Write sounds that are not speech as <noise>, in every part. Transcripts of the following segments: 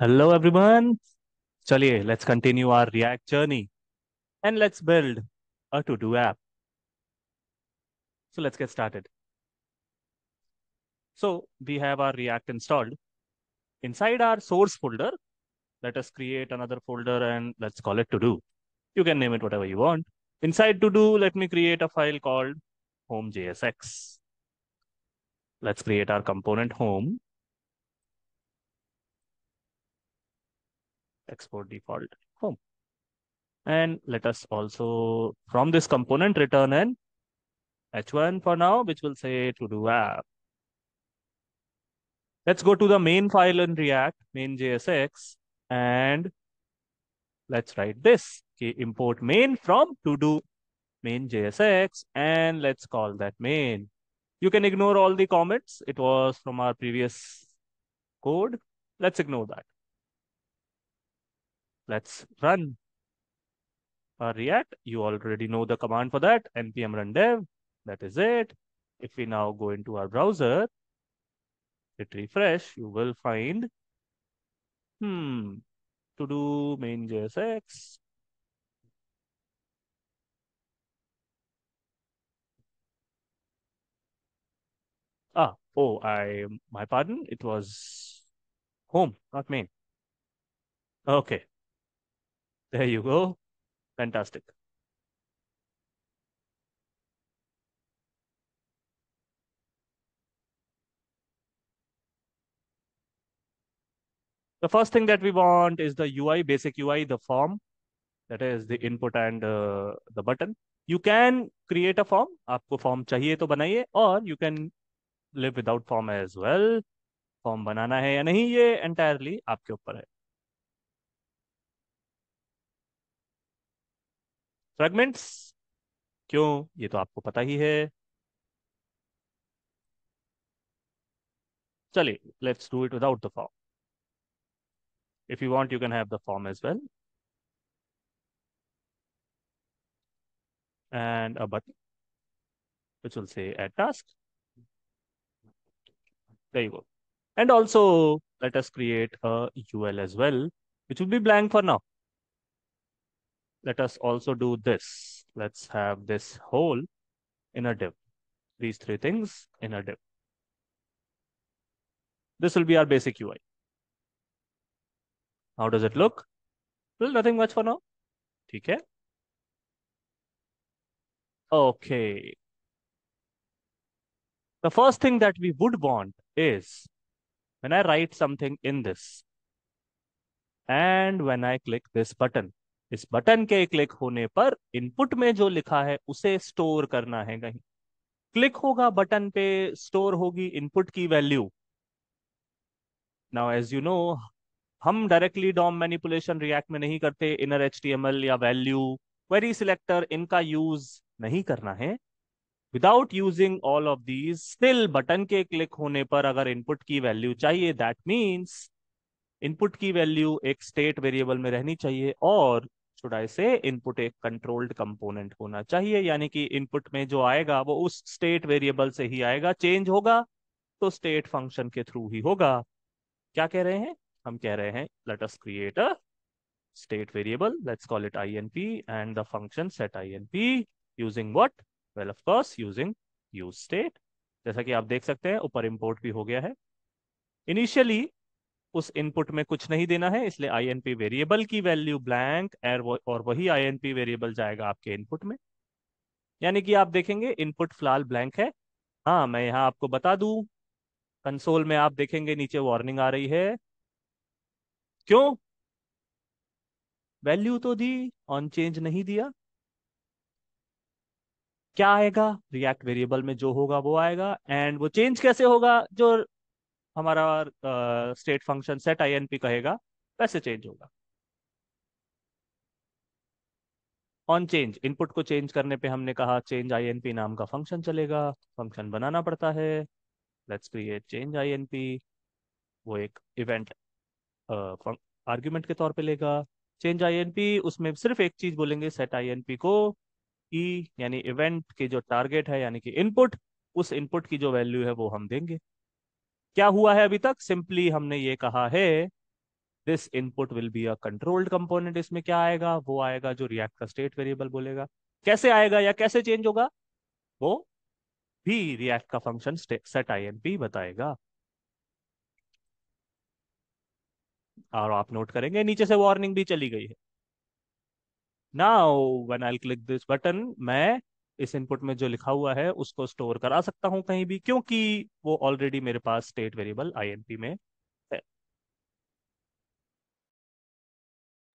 Hello, everyone. Let's continue our React journey and let's build a to do app. So let's get started. So we have our React installed. Inside our source folder, let us create another folder and let's call it to do. You can name it whatever you want. Inside to do, let me create a file called home.jsx. Let's create our component home export default home. And let us also, from this component, return an h1 for now, which will say to do app. Let's go to the main file in React, main.jsx, and let's write this. Okay, import main from to do main.jsx, and let's call that main. You can ignore all the comments. It was from our previous code. Let's ignore that. Let's run our React. You already know the command for that, npm run dev. That is it. If we now go into our browser, hit refresh, you will find, hmm, to do main.jsx. Ah, oh, I, my pardon, it was home, not main. Okay. There you go. Fantastic. The first thing that we want is the UI, basic UI, the form, that is the input and uh, the button. You can create a form. आपको form चाहिए तो बनाइए और you can live without form as well. Form बनाना है या नहीं ये entirely आपके ऊपर है फ्रेगमेंट्स क्यों ये तो आपको पता ही है चलिए let's do it without the form if you want you can have the form as well and a button which will say add task there you go and also let us create a ul as well which will be blank for now let us also do this. Let's have this whole in a div. These three things in a div. This will be our basic UI. How does it look? Well, nothing much for now. Okay. Okay. The first thing that we would want is when I write something in this and when I click this button, इस button के click होने पर input में जो लिखा है, उसे store करना है कहीं। क्लिक होगा बटन पे, स्टोर होगी इनपुट की value. Now as you know हम डायरेक्टली डॉम मैनिपुलेशन रिएक्ट में नहीं करते इनर एच या वैल्यू क्वेरी सिलेक्टर इनका यूज़ नहीं करना है। Without using all of these still button के क्लिक होने पर अगर इनपुट की वैल्यू चाहिए दैट मीन्स इनपुट की वैल्यू एक स्टेट वेरिएबल में रहनी चाहिए और शुड आई से इनपुट एक कंट्रोल्ड कंपोनेंट होना चाहिए, यानी कि इनपुट में जो आएगा, वो उस स्टेट वेरिएबल से ही आएगा चेंज होगा तो स्टेट फ़ंक्शन के थ्रू ही होगा। क्या कह रहे हैं? हम कह रहे हैं let us create a state variable let's call it INP and the function set INP using what well of course using use state जैसा कि आप देख सकते हैं, ऊपर इंपोर्ट भी हो गया है। इनिशियली उस इनपुट में कुछ नहीं देना है, इसलिए आईएनपी वेरिएबल की वैल्यू ब्लैंक और वही आईएनपी वेरिएबल जाएगा आपके इनपुट में। यानी कि आप देखेंगे इनपुट फ़िलहाल ब्लैंक है। हाँ मैं यहाँ आपको बता दूँ कंसोल में आप देखेंगे नीचे वार्निंग आ रही है। क्यों? वैल्यू तो दी ऑन चेंज नहीं दिया। क्या आएगा? रिएक्ट वेरिएबल में जो होगा वो आएगा। एंड वो चेंज कैसे होगा? जो हमारा स्टेट फ़ंक्शन सेट आईएनपी कहेगा, वैसे चेंज होगा। ऑन चेंज इनपुट को चेंज करने पे हमने कहा चेंज आईएनपी नाम का फ़ंक्शन चलेगा फ़ंक्शन बनाना पड़ता है। लेट्स क्रिएट चेंज आईएनपी वो एक इवेंट आर्ग्यूमेंट के तौर पे लेगा। चेंज आईएनपी उसमें सिर्फ़ एक चीज़ बोलेंगे सेट आईएनपी को ई यानी इवेंट के जो टारगेट है, यानी कि इनपुट उस इनपुट की जो वैल्यू है वो हम देंगे। क्या हुआ है अभी तक? सिंपली हमने ये कहा है this input will be a controlled component इसमें क्या आएगा? वो आएगा जो रिएक्ट का स्टेट वेरिएबल बोलेगा। कैसे आएगा या कैसे चेंज होगा? वो भी रिएक्ट का function set I N P बताएगा। और आप नोट करेंगे, नीचे से वार्निंग भी चली गई है। Now when I click this button मैं इस इनपुट में जो लिखा हुआ है, उसको स्टोर करा सकता हूँ कहीं भी, क्योंकि वो ऑलरेडी मेरे पास स्टेट वेरिएबल आईएनपी में है।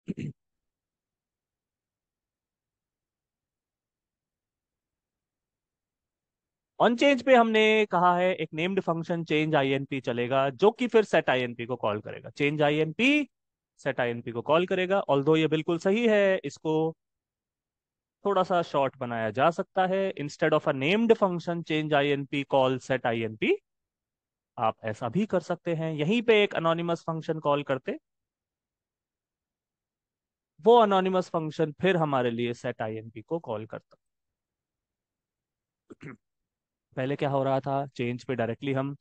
<clears throat> ऑन चेंज पे हमने कहा है, एक नेम्ड फ़ंक्शन चेंज आईएनपी चलेगा, जो कि फिर सेट आईएनपी को कॉल करेगा। चेंज आईएनपी सेट आईएनपी को कॉल करेगा ऑल्दो ये बिल्कुल सही है, इसको थोड़ा सा शॉर्ट बनाया जा सकता है। Instead of a named function change INP call set INP आप ऐसा भी कर सकते हैं। यहीं पे एक अनोनिमस फ़ंक्शन कॉल करते। वो अनोनिमस फ़ंक्शन फिर हमारे लिए सेट आईएनपी को कॉल करता। पहले क्या हो रहा था? चेंज पे डायरेक्टली हम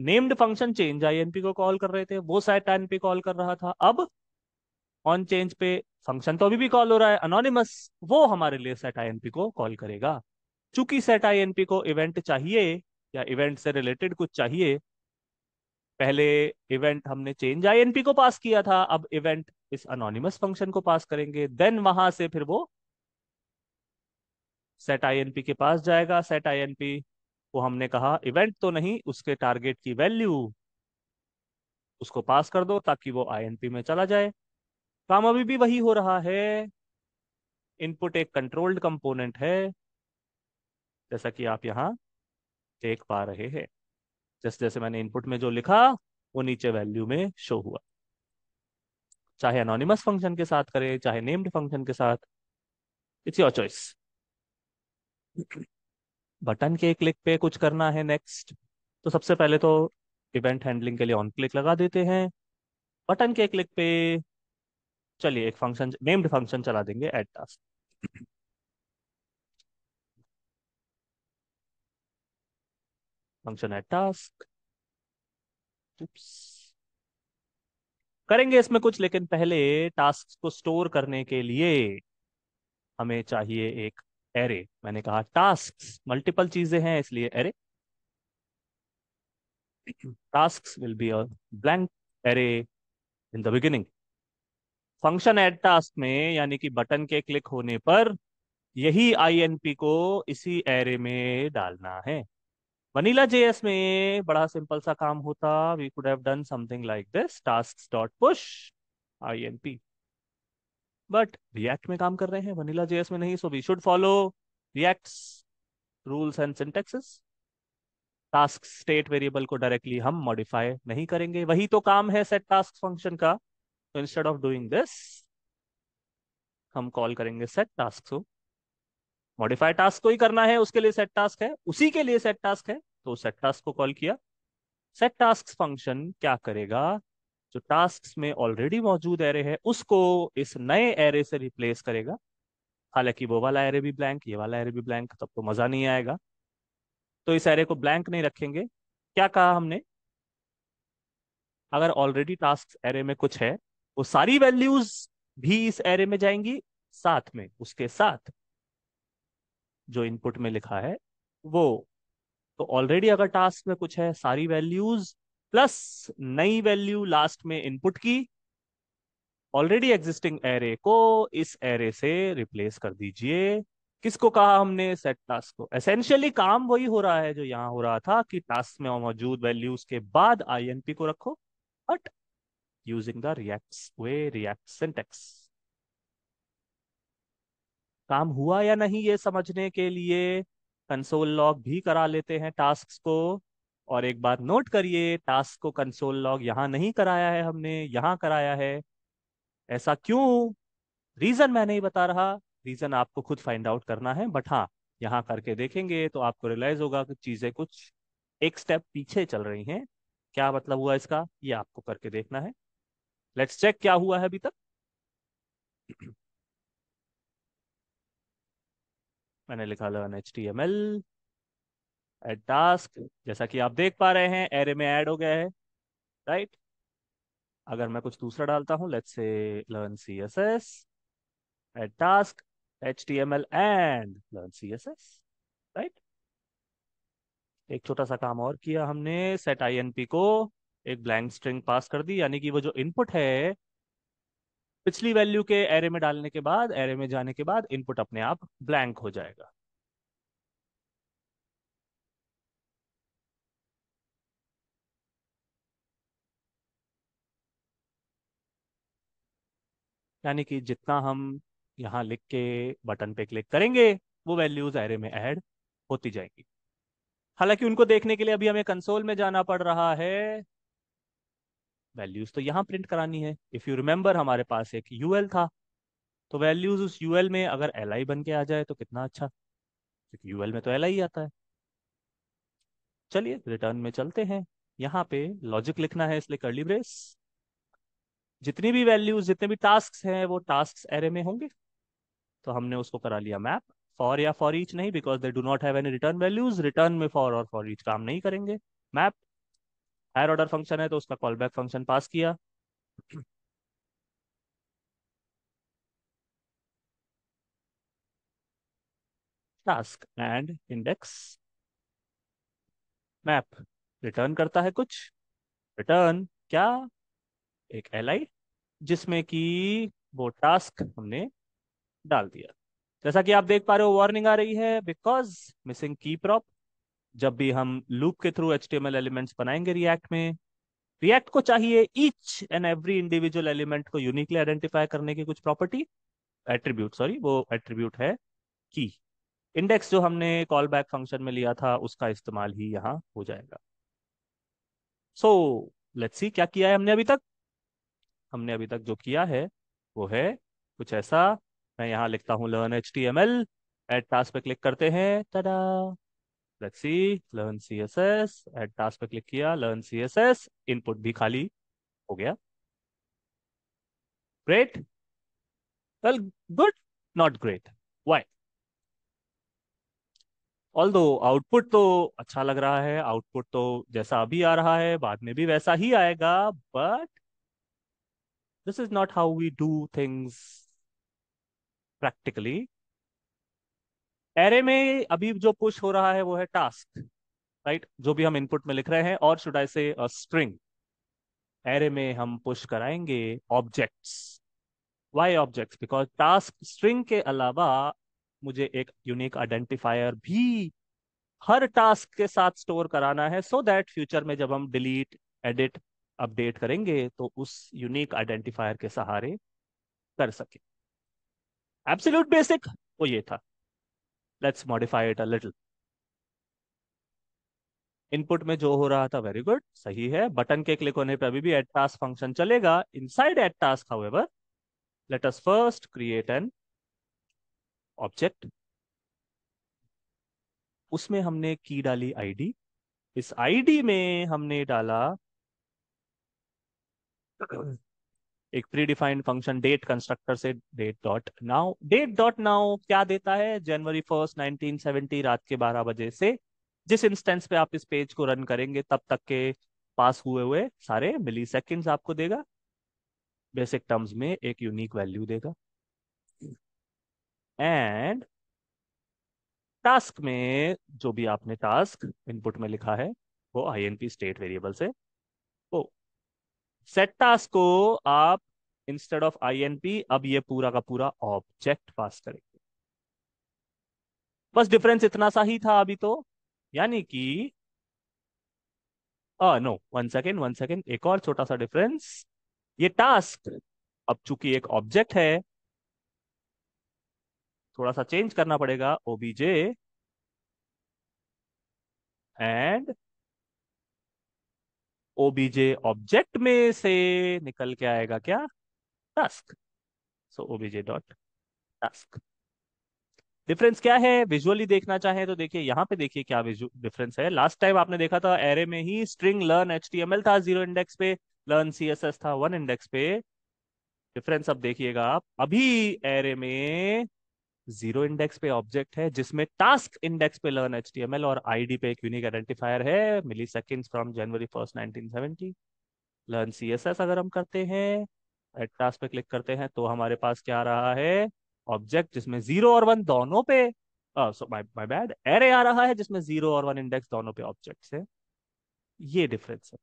नेम्ड फ़ंक्शन चेंज आईएनपी को कॉल कर रहे थे। वो सेट आईएनपी कॉल कर रहा था। अब ऑन चेंज पे फ़ंक्शन तो अभी भी कॉल हो रहा है। अनोनिमस वो हमारे लिए सेट आईएनपी को कॉल करेगा। चूँकि सेट आईएनपी को इवेंट चाहिए या इवेंट से रिलेटेड कुछ चाहिए, पहले इवेंट हमने चेंज आईएनपी को पास किया था, अब इवेंट इस अनोनिमस फ़ंक्शन को पास करेंगे। देन वहाँ से फिर वो सेट आईएनपी के पास जाएगा। सेट आईएनपी वो हमने कहा इवेंट तो नहीं, उसके टारगेट की वैल्यू उसको पास कर दो ताकि वो आईएनपी में चला जाए। काम अभी भी वही हो रहा है। इनपुट एक कंट्रोल्ड कंपोनेंट है। जैसा कि आप यहाँ देख पा रहे हैं। जैसे जैसे मैंने इनपुट में जो लिखा, वो नीचे वैल्यू में शो हुआ। चाहे अनोनिमस फ़ंक्शन के साथ करें, चाहे नेम्ड फ़ंक्शन के साथ इट्स योर चॉइस बटन के क्लिक पे कुछ करना है नेक्स्ट तो सबसे पहले तो इवेंट हैंडलिंग के लिए ऑन क्लिक लगा देते हैं। बटन के क्लिक पे चलिए एक फ़ंक्शन नेम्ड फ़ंक्शन चला देंगे add task function add task करेंगे इसमें कुछ, लेकिन पहले टास्क को स्टोर करने के लिए हमें चाहिए एक एरे मैंने कहा टास्क मल्टीपल चीज़ें हैं, इसलिए array task will be a blank array in the beginning function add task में, यानी कि बटन के क्लिक होने पर, यही आईएनपी को इसी एरे में डालना है। वनीला जेएस में बड़ा सिंपल सा काम होता। We could have done something like this task dot push INP but React में काम कर रहे हैं वनीला जेएस में नहीं so we should follow React's rules and syntaxes task state variable को डायरेक्टली हम मॉडिफाई नहीं करेंगे। वही तो काम है सेट टास्क फ़ंक्शन का। तो इंस्टेड ऑफ़ डूइंग दिस हम कॉल करेंगे सेट टास्क को। मॉडिफाई टास्क को ही करना है, उसके लिए सेट टास्क है, उसी के लिए सेट टास्क है तो सेट टास्क को कॉल किया। सेट टास्क फ़ंक्शन क्या करेगा? जो टास्क में ऑलरेडी मौजूद एरे है, उसको इस नए एरे से रिप्लेस करेगा। हालाँकि वो वाला एरे भी ब्लैंक ये वाला एरे भी ब्लैंक तब तो मज़ा नहीं आएगा। तो इस एरे को ब्लैंक नहीं रखेंगे। क्या कहा हमने? अगर ऑलरेडी टास्क एरे में कुछ है वो सारी वैल्यूज़ भी इस एरे में जाएँगी, साथ में उसके साथ जो इनपुट में लिखा है, वो। तो ऑलरेडी अगर टास्क में कुछ है, सारी वैल्यूज़ प्लस नई वैल्यू लास्ट में इनपुट की ऑलरेडी एग्जिस्टिंग एरे को इस एरे से रिप्लेस कर दीजिए। किसको कहा हमने सेट टास्क को? एसेंशियली काम वही हो रहा है जो यहाँ हो रहा था कि टास्क में मौजूद वैल्यूज़ के बाद आईएनपी को रखो but using the reacts, way react syntax. काम हुआ या नहीं ये समझने के लिए कंसोल लॉग भी करा लेते हैं टास्क को। और एक बात नोट करिए टास्क को कंसोल लॉग यहाँ नहीं कराया है हमने, यहाँ कराया है। ऐसा क्यों? रीजन मैं नहीं बता रहा। रीजन आपको खुद फाइंड आउट करना है बट हाँ यहाँ करके देखेंगे तो आपको रियलाइज़ होगा कि चीज़ें कुछ एक स्टेप पीछे चल रही हैं। क्या मतलब हुआ इसका? ये आपको करके देखना है। लेट्स चेक क्या हुआ है अभी तक। मैंने लिखा learn H T M L add task जैसा कि आप देख पा रहे हैं एरे में ऐड हो गया है राइट अगर मैं कुछ दूसरा डालता हूँ let's say learn C S S add task H T M L and learn C S S right एक छोटा सा काम और किया हमने सेट आई एन पी को। एक ब्लैंक स्ट्रिंग पास कर दी, यानी कि वो जो इनपुट है, पिछली वैल्यू के एरे में डालने के बाद एरे में जाने के बाद इनपुट अपने आप ब्लैंक हो जाएगा। यानी कि जितना हम यहाँ लिख के बटन पे क्लिक करेंगे, वो वैल्यूज़ एरे में ऐड होती जाएँगी। हालाँकि उनको देखने के लिए अभी हमें कंसोल में जाना पड़ रहा है। वैल्यूज़ तो यहाँ प्रिंट करानी है। इफ़ यू रिमेंबर हमारे पास एक यूएल था। तो वैल्यूज़ उस यूएल में अगर एल आई बन के आ जाए तो कितना अच्छा क्योंकि यूएल में तो एल आई आता है। चलिए रिटर्न में चलते हैं। यहाँ पे लॉजिक लिखना है इसलिए कर्ली ब्रेस जितनी भी वैल्यूज़ जितने भी टास्क हैं, वो टास्क एरे में होंगे। तो हमने उसको करा लिया मैप फॉर या फॉर ईच नहीं because they do not have any return values return में फॉर और फॉर ईच काम नहीं करेंगे। मैप हायर ऑर्डर फ़ंक्शन है तो उसका कॉल बैक फ़ंक्शन पास किया। Task and index map return करता है कुछ। रिटर्न क्या? एक एल आई जिसमें कि वो टास्क हमने डाल दिया। जैसा कि आप देख पा रहे हो वार्निंग आ रही है बिकॉज़ मिसिंग की प्रॉप जब भी हम लूप के थ्रू एचटीएमएल एलिमेंट्स बनाएँगे रिएक्ट में, रिएक्ट को चाहिए each and every individual element को यूनिकली आइडेंटिफाई करने की कुछ प्रॉपर्टी एट्रीब्यूट सॉरी वो एट्रीब्यूट है की इंडेक्स जो हमने कॉल बैक फ़ंक्शन में लिया था, उसका इस्तेमाल ही यहाँ हो जाएगा. सो लेट्स सी क्या किया है हमने अभी तक? हमने अभी तक जो किया है, वो है कुछ ऐसा. मैं यहाँ लिखता हूँ learn H T M L add task पे क्लिक करते हैं. Tada let's see learn C S S add task पे क्लिक किया learn C S S input भी खाली हो गया। Great well good not great why although output तो अच्छा लग रहा है आउटपुट तो जैसा अभी आ रहा है, बाद में भी वैसा ही आएगा but this is not how we do things practically array में अभी जो पुश हो रहा है, वो है टास्क राइट जो भी हम इनपुट में लिख रहे हैं, और शुड आई से स्ट्रिंग एरे में हम पुश कराएँगे objects why objects because task string के अलावा मुझे एक यूनिक आइडेंटिफायर भी हर टास्क के साथ स्टोर कराना है सो दैट फ्यूचर में जब हम डिलीट एडिट अपडेट करेंगे तो उस यूनिक आइडेंटिफायर के सहारे कर सके। एब्सोल्यूट बेसिक वो ये था। Let's modify it a little input में जो हो रहा था वेरी गुड सही है। बटन के क्लिक होने पे अभी भी एड टास्क फ़ंक्शन चलेगा। Inside add task however let us first create an object उसमें हमने की डाली आईडी इस आईडी में हमने डाला एक predefined function date constructor से date dot now date dot now क्या देता है? जनवरी फ़र्स्ट 1970 रात के 12 बजे से जिस इंस्टेंस पे आप इस पेज को रन करेंगे, तब तक के पास हुए हुए सारे मिली सेकेंड्स आपको देगा। बेसिक टर्म्स में एक यूनिक वैल्यू देगा। एंड टास्क में जो भी आपने टास्क इनपुट में लिखा है, वो I N P state variable से सेट टास्क को आप instead of I N P अब ये पूरा का पूरा ऑब्जेक्ट पास करेंगे। बस डिफरेंस इतना सा ही था अभी तो यानी कि no one second one second एक और छोटा सा डिफरेंस ये टास्क अब चूँकि एक ऑब्जेक्ट है, थोड़ा सा चेंज करना पड़ेगा ओबीजे एंड ओबीजे ऑब्जेक्ट में से निकल के आएगा क्या? Task so OBJ dot task difference क्या है? विजुअली देखना चाहे तो देखिए, यहाँ पे देखिए क्या डिफरेंस है। लास्ट टाइम आपने देखा था एरे में ही स्ट्रिंग लर्न एच था ज़ीरो इंडेक्स पे लर्न सी था वन इंडेक्स पे। डिफरेंस अब देखिएगा आप। अभी एरे में ज़ीरो इंडेक्स पे ऑब्जेक्ट है, जिसमें टास्क इंडेक्स पे लर्न एच और आईडी पे एक यूनिक आइडेंटिफायर है millisecond from January first nineteen learn C S S अगर हम करते हैं एड टास्क पे क्लिक करते हैं तो हमारे पास क्या आ रहा है? ऑब्जेक्ट जिसमें ज़ीरो और वन दोनों पे माय बैड एरे आ रहा है जिसमें ज़ीरो और वन इंडेक्स दोनों पे ऑब्जेक्ट्स है। ये डिफरेंस है।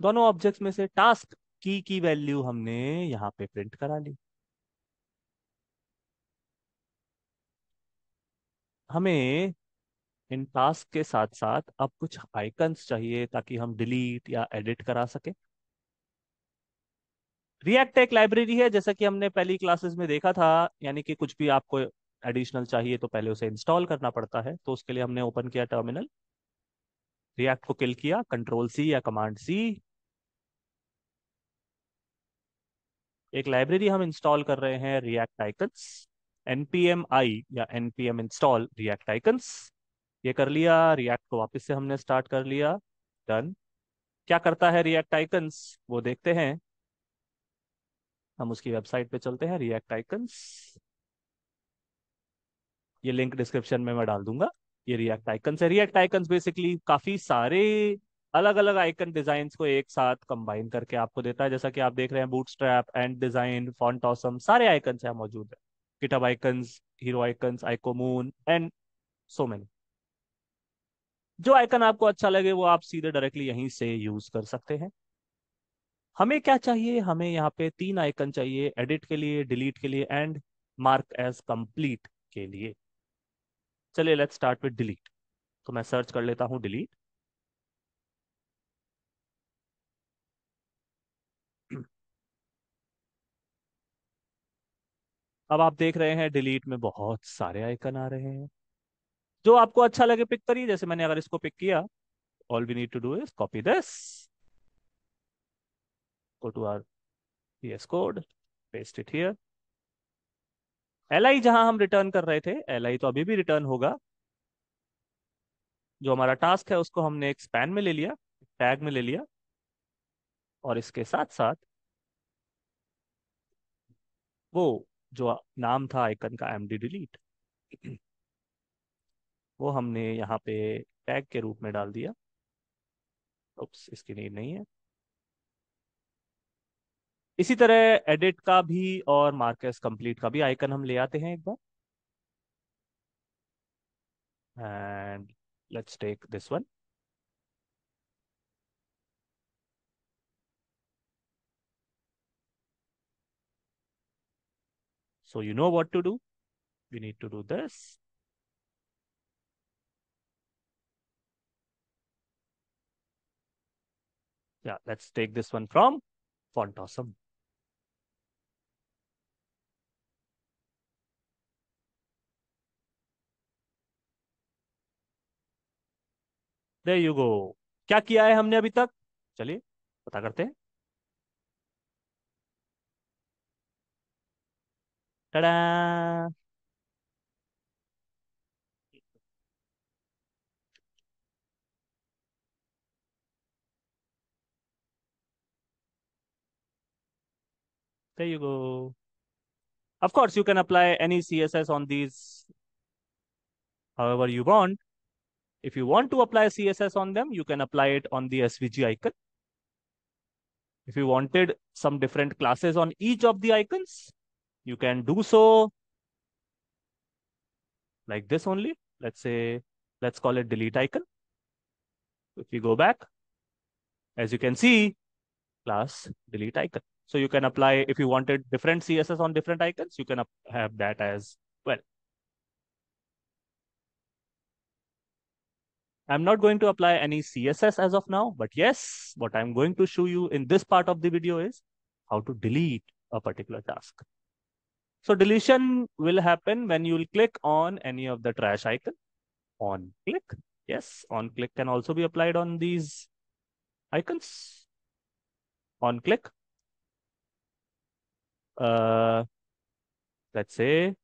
दोनों ऑब्जेक्ट्स में से टास्क की की वैल्यू हमने यहाँ पे प्रिंट करा ली। हमें इन टास्क के साथ साथ अब कुछ आइकन्स चाहिए ताकि हम डिलीट या एडिट करा सके। रिएक्ट एक लाइब्रेरी है, जैसा कि हमने पहली क्लासेस में देखा था, यानी कि कुछ भी आपको एडिशनल चाहिए तो पहले उसे इंस्टॉल करना पड़ता है तो उसके लिए हमने ओपन किया टर्मिनल रिएक्ट को किल किया कंट्रोल सी या कमांड सी एक लाइब्रेरी हम इंस्टॉल कर रहे हैं रिएक्ट आइकन्स npm i या npm इंस्टॉल रिएक्ट आइकन्स ये कर लिया रिएक्ट को वापस से हमने स्टार्ट कर लिया डन क्या करता है रिएक्ट आइकन्स वो देखते हैं। हम उसकी वेबसाइट पे चलते हैं रिएक्ट आइकन्स ये लिंक डिस्क्रिप्शन में मैं डाल दूँगा। ये रिएक्ट आइकन्स है। रिएक्ट आइकन्स बेसिकली काफ़ी सारे अलग अलग आइकन डिज़ाइन को एक साथ कंबाइन करके आपको देता है। जैसा कि आप देख रहे हैं Bootstrap and design font awesome सारे आइकन यहाँ मौजूद है। GitHub icons, hero icons, icomoon and so many जो आइकन आपको अच्छा लगे वो आप सीधे डायरेक्टली यहीं से यूज़ कर सकते हैं। हमें क्या चाहिए? हमें यहाँ पे तीन आइकन चाहिए एडिट के लिए डिलीट के लिए एंड मार्क एज कंप्लीट के लिए। चलिए लेट्स स्टार्ट विद डिलीट तो मैं सर्च कर लेता हूँ डिलीट अब आप देख रहे हैं डिलीट में बहुत सारे आइकन आ रहे हैं। जो आपको अच्छा लगे पिक करिए, जैसे मैंने अगर इसको पिक किया all we need to do is copy this to R PS code paste it here L I जहाँ हम रिटर्न कर रहे थे एल आई तो अभी भी रिटर्न होगा। जो हमारा टास्क है, उसको हमने एक स्पैन में ले लिया टैग में ले लिया। और इसके साथ साथ वो जो नाम था आइकन का एम डी डिलीट वो हमने यहाँ पे टैग के रूप में डाल दिया। उप्स इसकी नीड नहीं है। इसी तरह एडिट का भी और मार्कस कंप्लीट का भी आइकन हम ले आते हैं एक बार। And let's take this one So you know what to do. We need to do this. Yeah, let's take this one from Font Awesome. There you go. क्या किया है हमने अभी तक चलिए पता करते हैं Ta-da! There you go. Of course, you can apply any CSS on these however you want. If you want to apply CSS on them, you can apply it on the SVG icon. If you wanted some different classes on each of the icons, you can do so like this only. Let's say, let's call it delete icon. If we go back, as you can see, class delete icon. So you can apply, if you wanted different CSS on different icons, you can have that as well. I'm not going to apply any CSS as of now, but yes, what I'm going to show you in this part of the video is how to delete a particular task. So deletion will happen when you will click on any of the trash icon. On click. Yes, on click can also be applied on these icons. On click. Uh, let's say,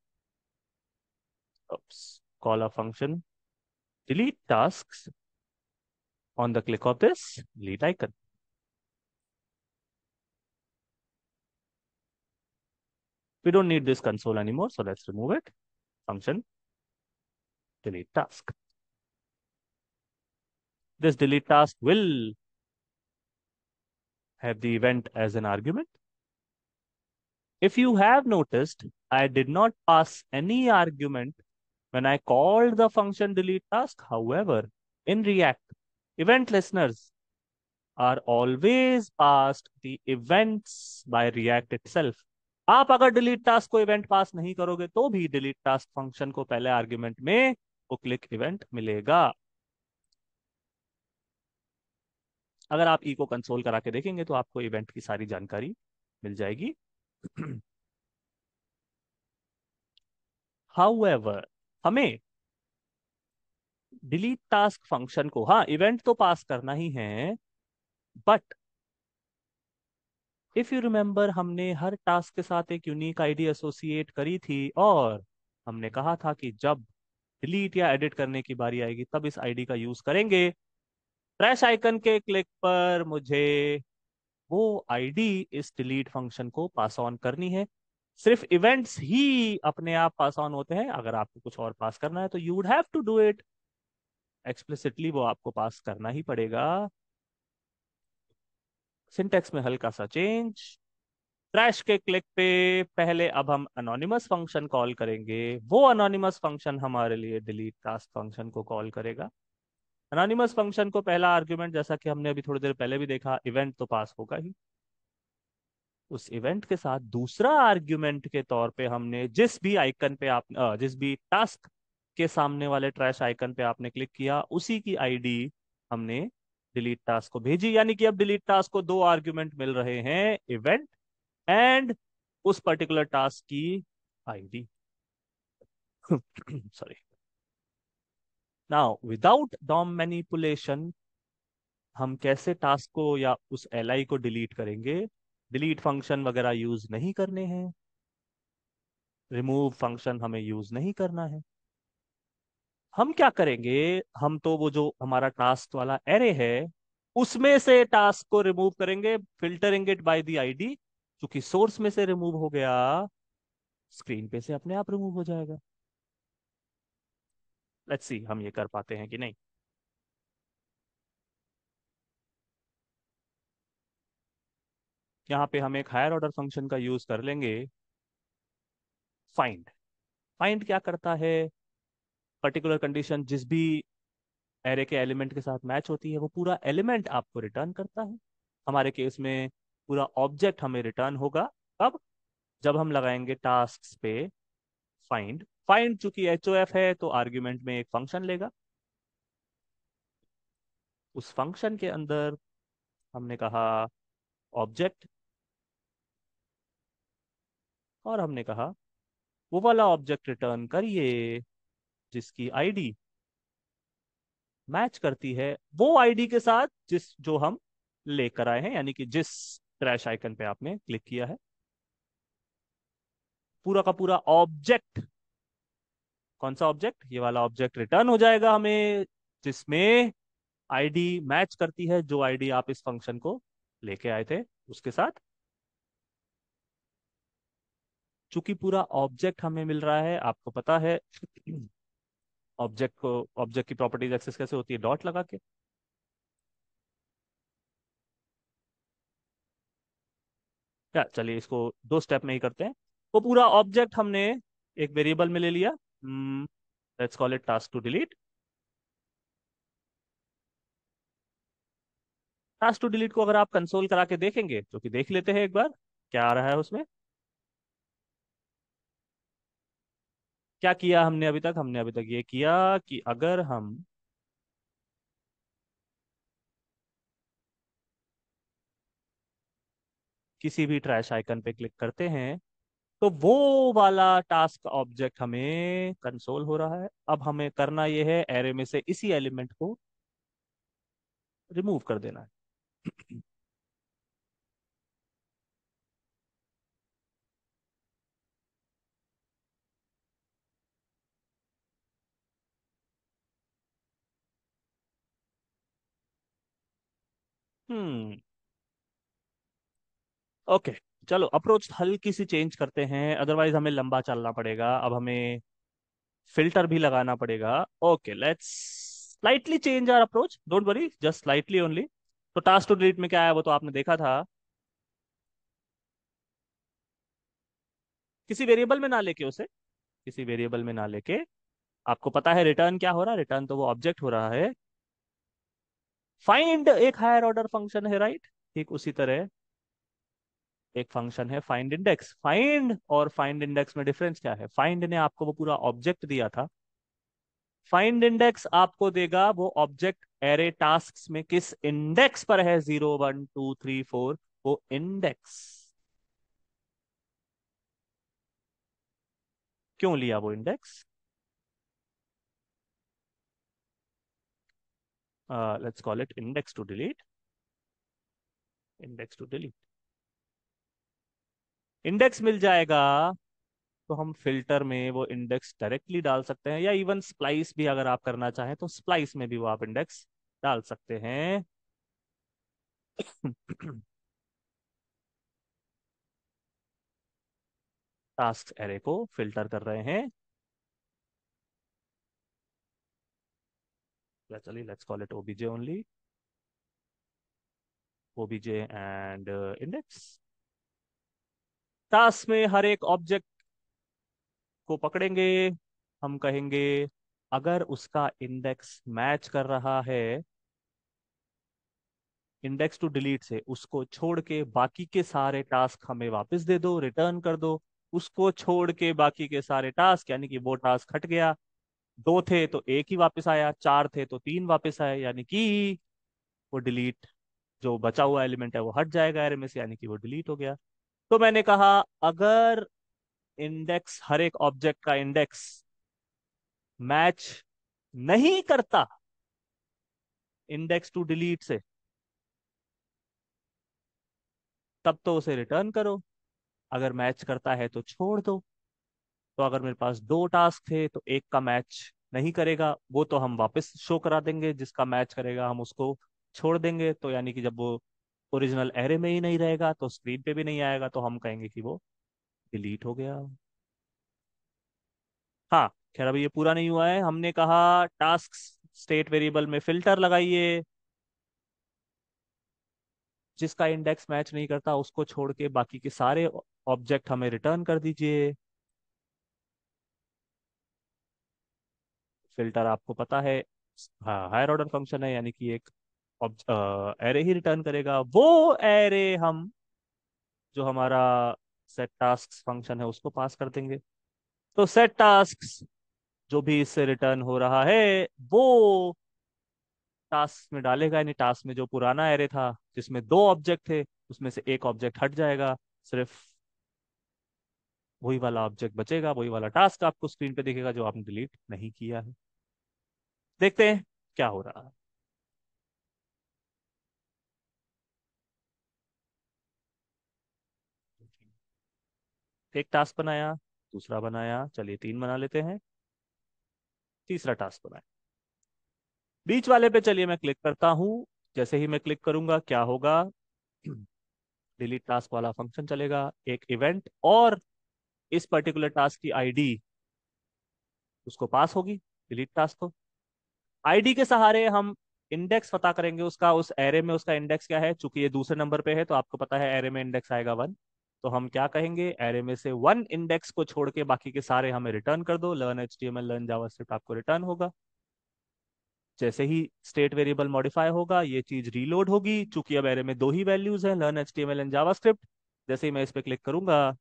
oops, call a function, delete tasks on the click of this delete icon. We don't need this console anymore, so let's remove it. Function, delete task. this delete task will have the event as an argument. If you have noticed, I did not pass any argument when I called the function delete task. However, in React, event listeners are always passed the events by React itself. आप अगर delete task को event pass नहीं करोगे तो भी delete task function को पहले argument में वो क्लिक इवेंट मिलेगा। अगर आप ई को कंसोल करा के देखेंगे तो आपको इवेंट की सारी जानकारी मिल जाएगी। हाउएवर हमें डिलीट टास्क फ़ंक्शन को हाँ इवेंट तो पास करना ही है बट इफ़ यू रिमेंबर हमने हर टास्क के साथ एक यूनिक आईडी एसोसिएट करी थी और हमने कहा था कि जब डिलीट या एडिट करने की बारी आएगी, तब इस आईडी का यूज़ करेंगे। ट्रैश आइकन के क्लिक पर मुझे वो आईडी इस डिलीट फ़ंक्शन को पास ऑन करनी है। सिर्फ़ इवेंट्स ही अपने आप पास ऑन होते हैं। अगर आपको कुछ और पास करना है तो you would have to do it explicitly वो आपको पास करना ही पड़ेगा। सिंटेक्स में हल्का सा चेंज ट्रैश के क्लिक पे पहले अब हम अनोनिमस फ़ंक्शन कॉल करेंगे. वो अनोनिमस फ़ंक्शन हमारे लिए डिलीट टास्क फ़ंक्शन को कॉल करेगा. अनोनिमस फ़ंक्शन को पहला आर्ग्यूमेंट जैसा कि हमने अभी थोड़ी देर पहले भी देखा इवेंट तो पास होगा ही. उस इवेंट के साथ दूसरा आर्ग्यूमेंट के तौर पे हमने जिस भी आइकन पे आप जिस भी टास्क के सामने वाले ट्रैश आइकन पे आपने क्लिक किया, उसी की आईडी हमने डिलीट टास्क को भेजी, यानी कि अब डिलीट टास्क को दो आर्ग्यूमेंट मिल रहे हैं इवेंट एंड उस पर्टिकुलर टास्क की ID sorry now without DOM manipulation हम कैसे टास्क को या उस एलआई को डिलीट करेंगे? डिलीट फ़ंक्शन वगैरह यूज़ नहीं करने हैं. रिमूव फ़ंक्शन हमें यूज़ नहीं करना है. हम क्या करेंगे? हम तो वो जो हमारा टास्क वाला एरे है, उसमें से टास्क को रिमूव करेंगे filtering it by the ID क्योंकि सोर्स में से रिमूव हो गया स्क्रीन पे से अपने आप रिमूव हो जाएगा। लेट्स सी हम ये कर पाते हैं कि नहीं? यहाँ पे हम एक हायर ऑर्डर फ़ंक्शन का यूज़ कर लेंगे। फाइंड फाइंड क्या करता है? पर्टिकुलर कंडीशन जिस भी एरे के एलिमेंट के साथ मैच होती है, वो पूरा एलिमेंट आपको रिटर्न करता है। हमारे केस में पूरा ऑब्जेक्ट हमें रिटर्न होगा अब जब हम लगाएँगे टास्क पे फाइंड फाइंड चूँकि एच ओ एफ़ है तो आर्ग्यूमेंट में एक फ़ंक्शन लेगा। उस फ़ंक्शन के अंदर हमने कहा ऑब्जेक्ट और हमने कहा, वो वाला ऑब्जेक्ट रिटर्न करिए। जिसकी आईडी मैच करती है, वो आईडी के साथ जिस, जो हम लेकर आए हैं, यानी कि जिस ट्रैश आइकन पे आपने क्लिक किया है, पूरा का पूरा ऑब्जेक्ट कौन सा ऑब्जेक्ट ये वाला ऑब्जेक्ट रिटर्न हो जाएगा हमें, जिसमें आईडी मैच करती है, जो आईडी आप इस फ़ंक्शन को लेके आए थे, उसके साथ। चूँकि पूरा ऑब्जेक्ट हमें मिल रहा है, आपको पता है ऑब्जेक्ट को ऑब्जेक्ट की प्रॉपर्टीज़ एक्सेस कैसे होती है? डॉट लगा के। क्या? चलिए इसको दो स्टेप में ही करते हैं। वो पूरा ऑब्जेक्ट हमने एक वेरिएबल में ले लिया। Let's call it task to delete task to delete को अगर आप कंसोल करा के देखेंगे तो कि देख लेते हैं एक बार, क्या आ रहा है उसमें? क्या किया हमने अभी तक? हमने अभी तक ये किया कि अगर हम किसी भी ट्रैश आइकन पे क्लिक करते हैं तो वो वाला टास्क ऑब्जेक्ट हमें कंसोल हो रहा है। अब हमें करना ये है एरे में से इसी एलिमेंट को रिमूव कर देना है। हम्म। ओके, चलो अप्रोच हल्की सी चेंज करते हैं। अदरवाइज़ हमें लंबा चलना पड़ेगा। अब हमें फ़िल्टर भी लगाना पड़ेगा। Okay let's slightly change our approach don't worry just slightly only तो टास्क टू डिलीट में क्या आया वो तो आपने देखा था। किसी वेरिएबल में ना लेके उसे। किसी वेरिएबल में ना लेके। आपको पता है रिटर्न क्या हो रहा है? रिटर्न तो वो ऑब्जेक्ट हो रहा है। फाइंड एक हायर ऑर्डर फ़ंक्शन है राइट ठीक उसी तरह। एक फ़ंक्शन है फाइंड इंडेक्स फाइंड और फाइंड इंडेक्स में डिफरेंस क्या है? फाइंड ने आपको वो पूरा ऑब्जेक्ट दिया था। फाइंड इंडेक्स आपको देगा वो ऑब्जेक्ट एरे टास्क में किस इंडेक्स पर है? Zero one two three four वो इंडेक्स क्यों लिया वो index let's call it index to delete index to delete index मिल जाएगा तो हम फ़िल्टर में वो इंडेक्स डायरेक्टली डाल सकते हैं, या इवन स्प्लाइस भी अगर आप करना चाहें तो स्प्लाइस में भी वो आप इंडेक्स डाल सकते हैं। <clears throat> टास्क एरे को फ़िल्टर कर रहे हैं। चलिए let's call it OBJ only OBJ and index task में हर एक ऑब्जेक्ट को पकड़ेंगे। हम कहेंगे, अगर उसका इंडेक्स मैच कर रहा है इंडेक्स टू डिलीट से उसको छोड़ के बाकी के सारे टास्क हमें वापस दे दो रिटर्न कर दो। उसको छोड़ के बाकी के सारे टास्क यानी कि वो टास्क हट गया। दो थे तो एक ही वापस आया, चार थे तो तीन वापस आए, यानी कि वो डिलीट, जो बचा हुआ एलिमेंट है वो हट जाएगा एरे में से, यानी कि वो डिलीट हो गया। तो मैंने कहा, अगर इंडेक्स, हर एक ऑब्जेक्ट का इंडेक्स मैच नहीं करता इंडेक्स टू डिलीट से, तब तो उसे रिटर्न करो। अगर मैच करता है तो छोड़ दो। तो अगर मेरे पास दो टास्क थे तो एक का मैच नहीं करेगा, वो तो हम वापस शो करा देंगे, जिसका मैच करेगा हम उसको छोड़ देंगे तो यानी कि जब वो ओरिजिनल एरे में ही नहीं रहेगा तो स्क्रीन पे भी नहीं आएगा तो हम कहेंगे कि वो डिलीट हो गया। हाँ खैर अभी ये पूरा नहीं हुआ है। हमने कहा टास्क स्टेट वेरिएबल में फ़िल्टर लगाइए। जिसका इंडेक्स मैच नहीं करता, उसको छोड़ के बाकी के सारे ऑब्जेक्ट हमें रिटर्न कर दीजिए। फ़िल्टर आपको पता है। हायर ऑर्डर फ़ंक्शन है, यानी कि एक एरे ही रिटर्न करेगा। वो एरे हम, जो हमारा सेट टास्क फ़ंक्शन है, उसको पास कर देंगे। तो सेट टास्क जो भी इससे रिटर्न हो रहा है, वो टास्क में डालेगा, यानी टास्क में जो पुराना एरे था, जिसमें दो ऑब्जेक्ट थे, उसमें से एक ऑब्जेक्ट हट जाएगा। सिर्फ़ वही वाला ऑब्जेक्ट बचेगा, वही वाला टास्क आपको स्क्रीन पे दिखेगा, जो आपने डिलीट नहीं किया है। देखते हैं क्या हो रहा है। एक टास्क बनाया, दूसरा बनाया, चलिए तीन बना लेते हैं। तीसरा टास्क बनाया। बीच वाले पे चलिए मैं क्लिक करता हूँ, जैसे ही मैं क्लिक करूँगा, क्या होगा? डिलीट टास्क वाला फ़ंक्शन चलेगा, एक इवेंट, और इस पर्टिकुलर टास्क की आईडी, उसको पास होगी, डिलीट टास्क को। आईडी के सहारे हम इंडेक्स पता करेंगे उसका, उस एरे में उसका इंडेक्स क्या है। चूँकि ये दूसरे नंबर पे है तो आपको पता है एरे में इंडेक्स आएगा वन तो हम क्या कहेंगे? एरे में से वन इंडेक्स को छोड़ के बाकी के सारे हमें रिटर्न कर दो। Learn H T M L learn JavaScript आपको रिटर्न होगा। जैसे ही स्टेट वेरिएबल मॉडिफाई होगा, ये चीज़ रीलोड होगी। चूँकि अब एरे में दो ही वैल्यूज़ हैं learn H T M L and JavaScript जैसे ही मैं इस पर क्लिक करूँगा,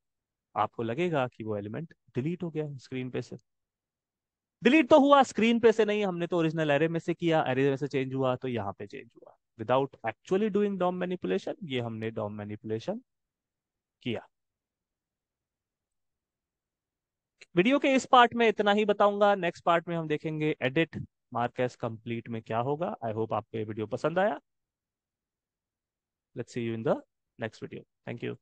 आपको लगेगा कि वो एलिमेंट डिलीट हो गया स्क्रीन पे से। डिलीट तो हुआ, स्क्रीन पे से नहीं, हमने तो ओरिजिनल एरे में से किया एरे में से चेंज हुआ तो यहाँ पे चेंज हुआ। Without actually doing DOM manipulation ये हमने डॉम मैनिपुलेशन किया। वीडियो के इस पार्ट में इतना ही बताऊँगा। नेक्स्ट पार्ट में हम देखेंगे एडिट मार्क एस कंप्लीट में क्या होगा। आई होप आपको ये वीडियो पसंद आया। Let's see you in the next video thank you